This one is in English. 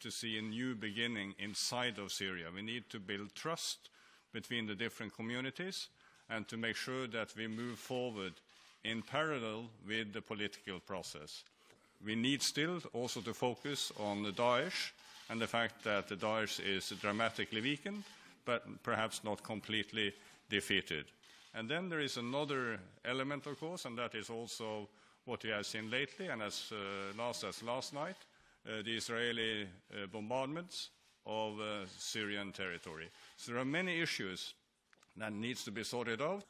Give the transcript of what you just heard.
to see a new beginning inside of Syria. We need to build trust between the different communities and to make sure that we move forward in parallel with the political process. We need still also to focus on the Daesh and the fact that the Daesh is dramatically weakened, but perhaps not completely defeated. And then there is another element, of course, and that is also what we have seen lately, and as uh, last as last night, the Israeli uh, bombardments of uh, Syrian territory. So there are many issues that needs to be sorted out.